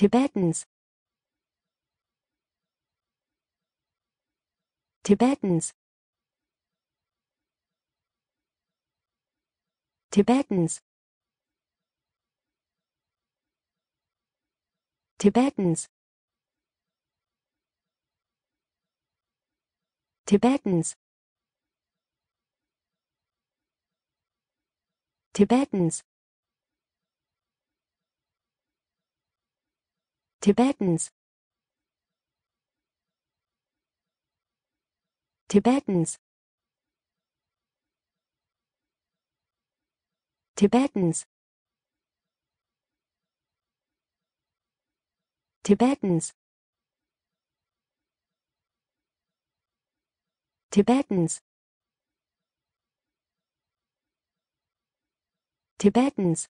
Tibetans. Tibetans. Tibetans. Tibetans. Tibetans. Tibetans Tibetans Tibetans Tibetans Tibetans Tibetans Tibetans